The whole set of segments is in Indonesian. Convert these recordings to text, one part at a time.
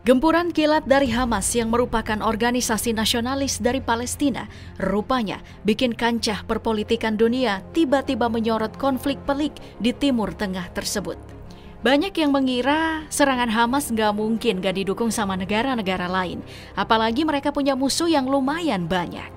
Gempuran kilat dari Hamas yang merupakan organisasi nasionalis dari Palestina rupanya bikin kancah perpolitikan dunia tiba-tiba menyorot konflik pelik di Timur Tengah tersebut. Banyak yang mengira serangan Hamas nggak mungkin gak didukung sama negara-negara lain, apalagi mereka punya musuh yang lumayan banyak.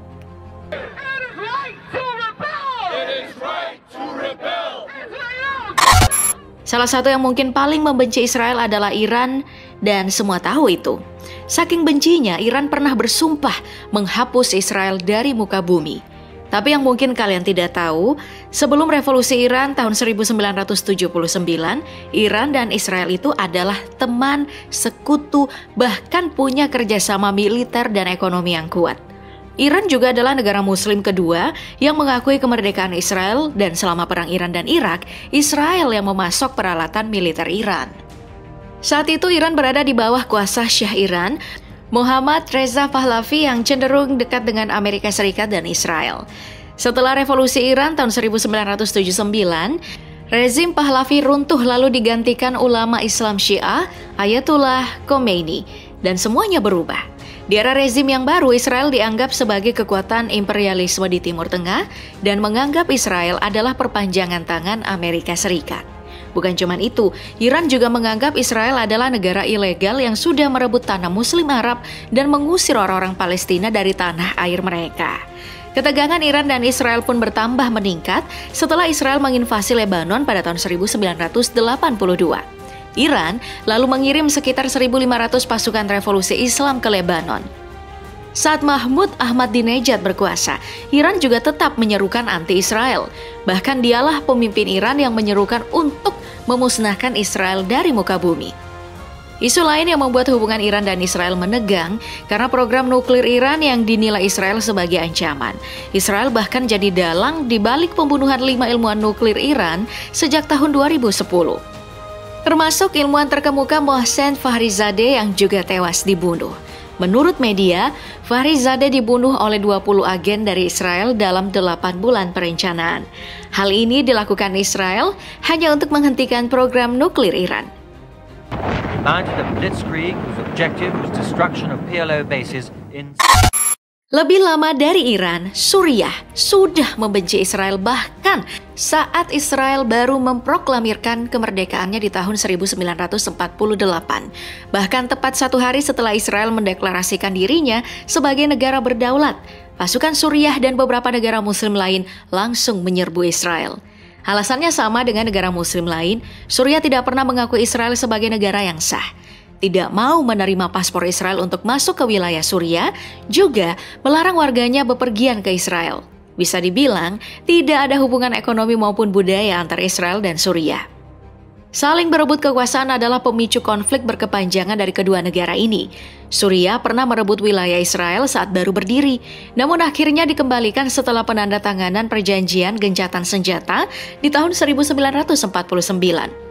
Salah satu yang mungkin paling membenci Israel adalah Iran dan semua tahu itu. Saking bencinya, Iran pernah bersumpah menghapus Israel dari muka bumi. Tapi yang mungkin kalian tidak tahu, sebelum revolusi Iran tahun 1979, Iran dan Israel itu adalah teman, sekutu, bahkan punya kerjasama militer dan ekonomi yang kuat. Iran juga adalah negara muslim kedua yang mengakui kemerdekaan Israel dan selama perang Iran dan Irak, Israel yang memasok peralatan militer Iran. Saat itu Iran berada di bawah kuasa Syah Iran, Muhammad Reza Pahlavi yang cenderung dekat dengan Amerika Serikat dan Israel. Setelah revolusi Iran tahun 1979, rezim Pahlavi runtuh lalu digantikan ulama Islam Syiah Ayatullah Khomeini dan semuanya berubah. Di era rezim yang baru, Israel dianggap sebagai kekuatan imperialisme di Timur Tengah dan menganggap Israel adalah perpanjangan tangan Amerika Serikat. Bukan cuma itu, Iran juga menganggap Israel adalah negara ilegal yang sudah merebut tanah Muslim Arab dan mengusir orang-orang Palestina dari tanah air mereka. Ketegangan Iran dan Israel pun bertambah meningkat setelah Israel menginvasi Lebanon pada tahun 1982. Iran lalu mengirim sekitar 1.500 pasukan revolusi Islam ke Lebanon. Saat Mahmud Ahmadinejad berkuasa, Iran juga tetap menyerukan anti-Israel. Bahkan dialah pemimpin Iran yang menyerukan untuk memusnahkan Israel dari muka bumi. Isu lain yang membuat hubungan Iran dan Israel menegang karena program nuklir Iran yang dinilai Israel sebagai ancaman. Israel bahkan jadi dalang di balik pembunuhan lima ilmuwan nuklir Iran sejak tahun 2010 termasuk ilmuwan terkemuka Mohsen Fahrizadeh yang juga tewas dibunuh. Menurut media, Fahrizadeh dibunuh oleh 20 agen dari Israel dalam 8 bulan perencanaan. Hal ini dilakukan Israel hanya untuk menghentikan program nuklir Iran. Lebih lama dari Iran, Suriah sudah membenci Israel bahkan saat Israel baru memproklamirkan kemerdekaannya di tahun 1948. Bahkan tepat satu hari setelah Israel mendeklarasikan dirinya sebagai negara berdaulat, pasukan Suriah dan beberapa negara muslim lain langsung menyerbu Israel. Alasannya sama dengan negara muslim lain, Suriah tidak pernah mengakui Israel sebagai negara yang sah tidak mau menerima paspor Israel untuk masuk ke wilayah Suriah, juga melarang warganya bepergian ke Israel. Bisa dibilang, tidak ada hubungan ekonomi maupun budaya antara Israel dan Suriah. Saling berebut kekuasaan adalah pemicu konflik berkepanjangan dari kedua negara ini. Suriah pernah merebut wilayah Israel saat baru berdiri, namun akhirnya dikembalikan setelah penandatanganan perjanjian gencatan senjata di tahun 1949.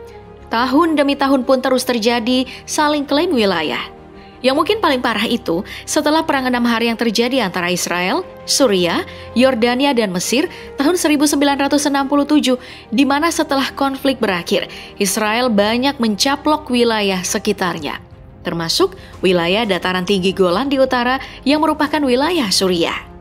Tahun demi tahun pun terus terjadi saling klaim wilayah. Yang mungkin paling parah itu setelah perang enam hari yang terjadi antara Israel, Suriah, Yordania, dan Mesir tahun 1967, di mana setelah konflik berakhir, Israel banyak mencaplok wilayah sekitarnya, termasuk wilayah dataran tinggi Golan di utara yang merupakan wilayah Suriah.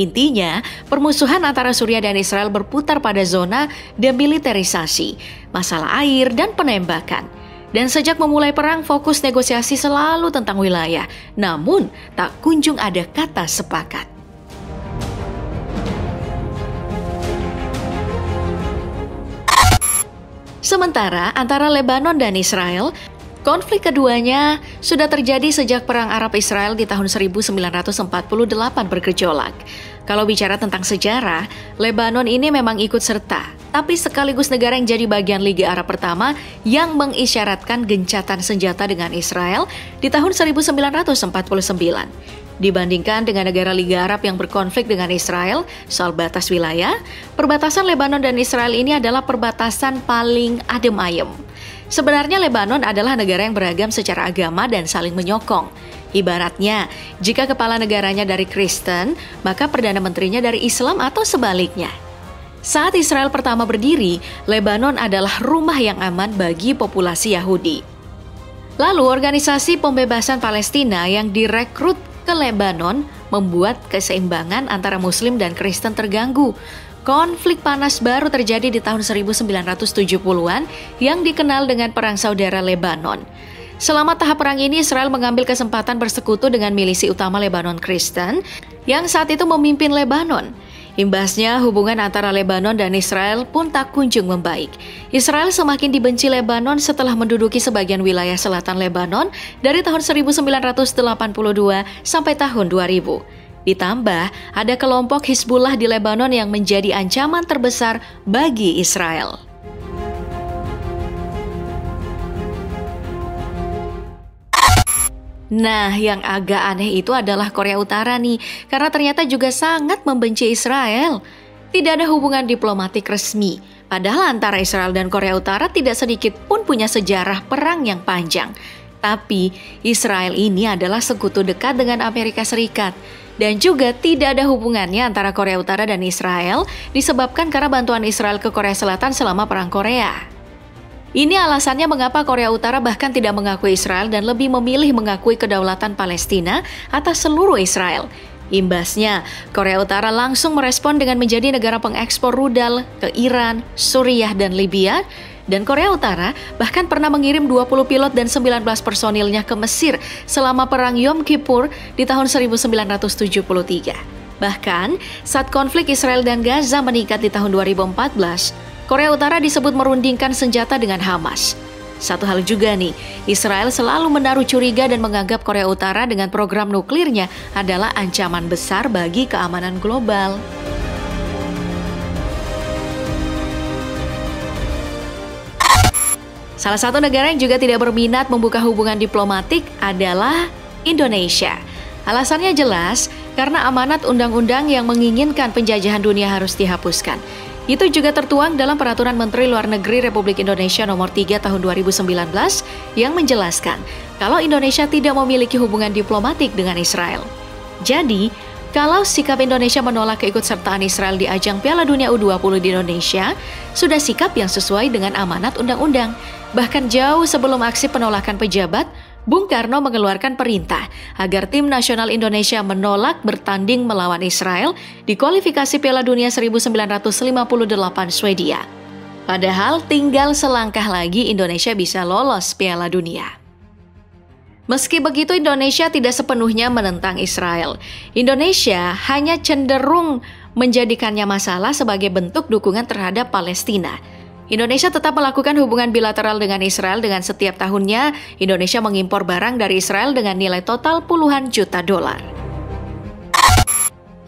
Intinya, permusuhan antara Suriah dan Israel berputar pada zona demilitarisasi, masalah air, dan penembakan. Dan sejak memulai perang, fokus negosiasi selalu tentang wilayah. Namun, tak kunjung ada kata sepakat. Sementara antara Lebanon dan Israel Konflik keduanya sudah terjadi sejak Perang Arab Israel di tahun 1948 bergejolak. Kalau bicara tentang sejarah, Lebanon ini memang ikut serta, tapi sekaligus negara yang jadi bagian Liga Arab pertama yang mengisyaratkan gencatan senjata dengan Israel di tahun 1949. Dibandingkan dengan negara Liga Arab yang berkonflik dengan Israel soal batas wilayah, perbatasan Lebanon dan Israel ini adalah perbatasan paling adem ayem. Sebenarnya Lebanon adalah negara yang beragam secara agama dan saling menyokong. Ibaratnya, jika kepala negaranya dari Kristen, maka perdana menterinya dari Islam atau sebaliknya. Saat Israel pertama berdiri, Lebanon adalah rumah yang aman bagi populasi Yahudi. Lalu organisasi pembebasan Palestina yang direkrut ke Lebanon membuat keseimbangan antara Muslim dan Kristen terganggu. Konflik panas baru terjadi di tahun 1970-an yang dikenal dengan Perang Saudara Lebanon. Selama tahap perang ini, Israel mengambil kesempatan bersekutu dengan milisi utama Lebanon Kristen yang saat itu memimpin Lebanon. Imbasnya, hubungan antara Lebanon dan Israel pun tak kunjung membaik. Israel semakin dibenci Lebanon setelah menduduki sebagian wilayah selatan Lebanon dari tahun 1982 sampai tahun 2000. Ditambah, ada kelompok Hizbullah di Lebanon yang menjadi ancaman terbesar bagi Israel. Nah, yang agak aneh itu adalah Korea Utara nih, karena ternyata juga sangat membenci Israel. Tidak ada hubungan diplomatik resmi, padahal antara Israel dan Korea Utara tidak sedikit pun punya sejarah perang yang panjang. Tapi Israel ini adalah sekutu dekat dengan Amerika Serikat dan juga tidak ada hubungannya antara Korea Utara dan Israel disebabkan karena bantuan Israel ke Korea Selatan selama Perang Korea. Ini alasannya mengapa Korea Utara bahkan tidak mengakui Israel dan lebih memilih mengakui kedaulatan Palestina atas seluruh Israel. Imbasnya, Korea Utara langsung merespon dengan menjadi negara pengekspor rudal ke Iran, Suriah, dan Libya dan Korea Utara bahkan pernah mengirim 20 pilot dan 19 personilnya ke Mesir selama Perang Yom Kippur di tahun 1973. Bahkan, saat konflik Israel dan Gaza meningkat di tahun 2014, Korea Utara disebut merundingkan senjata dengan Hamas. Satu hal juga nih, Israel selalu menaruh curiga dan menganggap Korea Utara dengan program nuklirnya adalah ancaman besar bagi keamanan global. Salah satu negara yang juga tidak berminat membuka hubungan diplomatik adalah Indonesia. Alasannya jelas, karena amanat undang-undang yang menginginkan penjajahan dunia harus dihapuskan. Itu juga tertuang dalam Peraturan Menteri Luar Negeri Republik Indonesia Nomor 3 Tahun 2019 yang menjelaskan kalau Indonesia tidak memiliki hubungan diplomatik dengan Israel. Jadi, kalau sikap Indonesia menolak keikutsertaan Israel di ajang Piala Dunia U20 di Indonesia, sudah sikap yang sesuai dengan amanat undang-undang. Bahkan jauh sebelum aksi penolakan pejabat, Bung Karno mengeluarkan perintah agar tim nasional Indonesia menolak bertanding melawan Israel di kualifikasi Piala Dunia 1958 Swedia. Padahal tinggal selangkah lagi Indonesia bisa lolos Piala Dunia. Meski begitu, Indonesia tidak sepenuhnya menentang Israel. Indonesia hanya cenderung menjadikannya masalah sebagai bentuk dukungan terhadap Palestina. Indonesia tetap melakukan hubungan bilateral dengan Israel dengan setiap tahunnya Indonesia mengimpor barang dari Israel dengan nilai total puluhan juta dolar.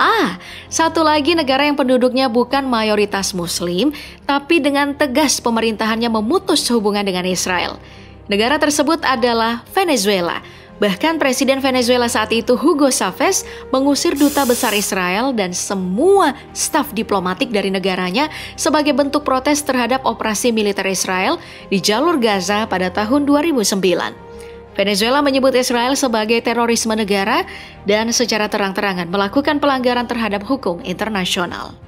Ah, satu lagi negara yang penduduknya bukan mayoritas muslim, tapi dengan tegas pemerintahannya memutus hubungan dengan Israel. Negara tersebut adalah Venezuela. Bahkan Presiden Venezuela saat itu Hugo Chavez mengusir duta besar Israel dan semua staf diplomatik dari negaranya sebagai bentuk protes terhadap operasi militer Israel di jalur Gaza pada tahun 2009. Venezuela menyebut Israel sebagai terorisme negara dan secara terang-terangan melakukan pelanggaran terhadap hukum internasional.